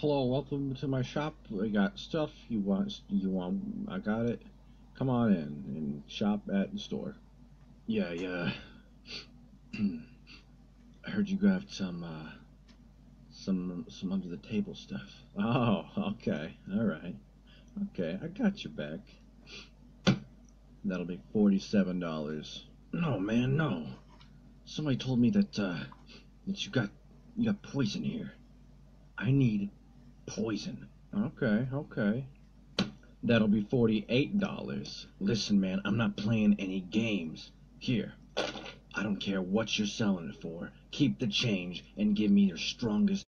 hello, welcome to my shop. I got stuff you want. You want? I got it. Come on in and shop at the store. Yeah, yeah. I heard you grabbed some, uh, some, some under the table stuff. Oh, okay, all right, okay. I got your back. That'll be forty-seven dollars. No, man, no. Somebody told me that, uh, that you got, you got poison here. I need poison. Okay, okay. That'll be $48. Listen, man, I'm not playing any games. Here. I don't care what you're selling it for. Keep the change and give me your strongest